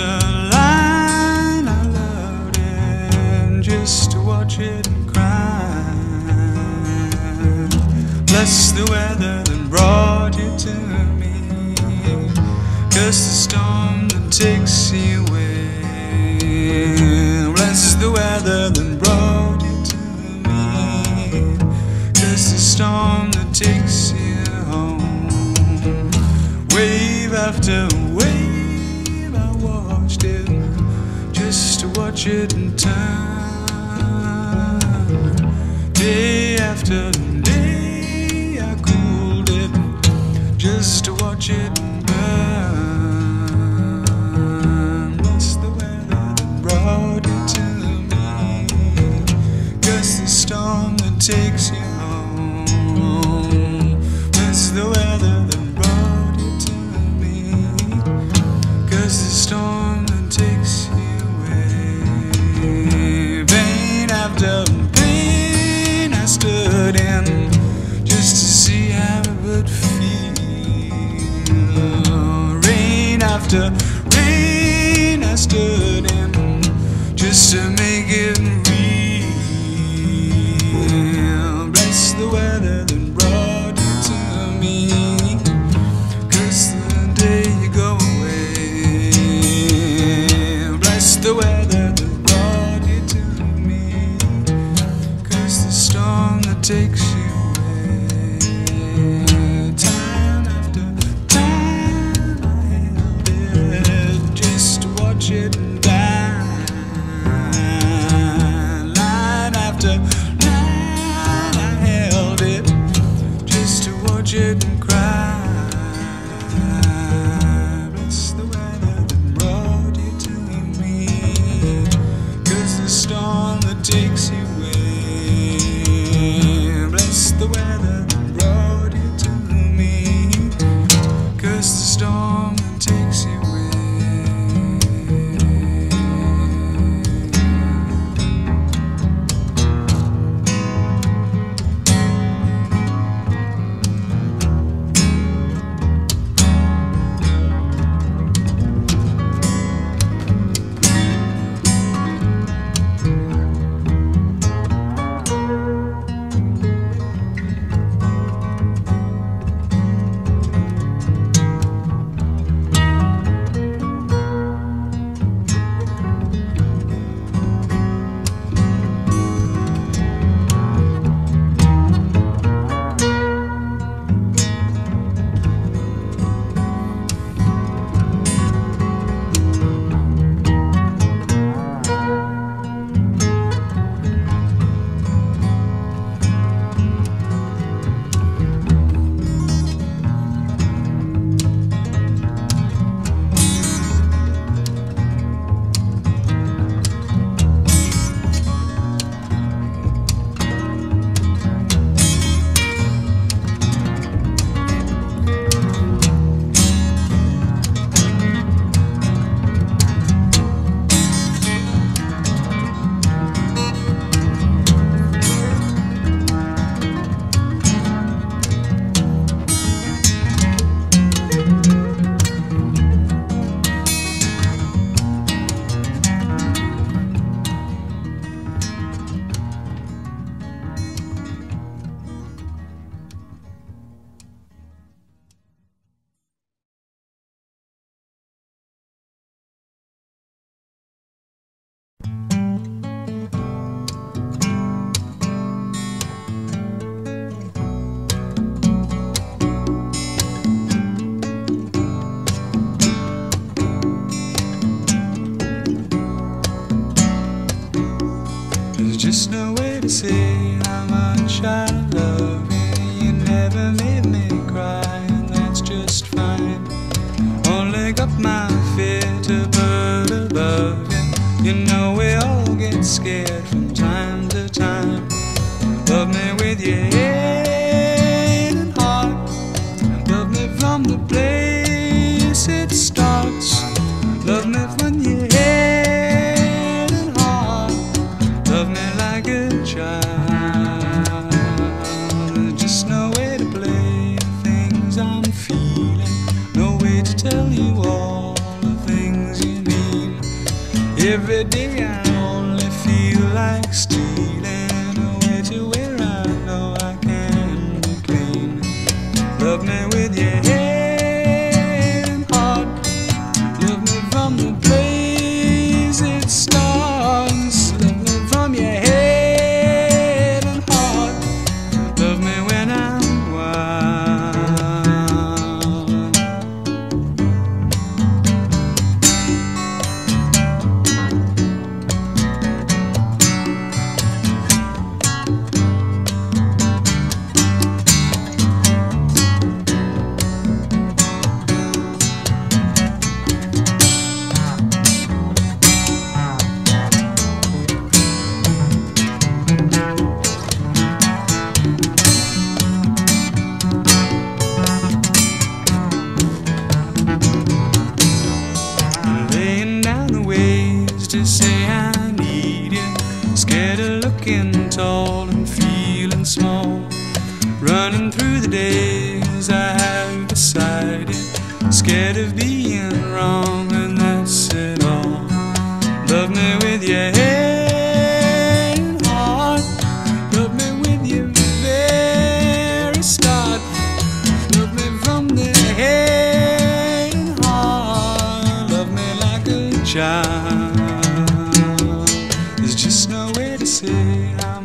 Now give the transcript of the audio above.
line I loved and just to watch it cry. Bless the weather that brought you to me. Curse the storm that takes you away. Bless the weather that brought you to me. Curse the storm that takes you home. Wave after wave watched just to watch it turn. Day after day, I cooled it just to takes from the place it starts. Love me from your head and heart. Love me like a child. Just no way to play the things I'm feeling. No way to tell you all the things you mean. Every day I only feel like stealing away to where I know I can be clean. Love me with heart. Love me with your very start. Love me from the heart. Love me like a child. There's just no way to say I'm.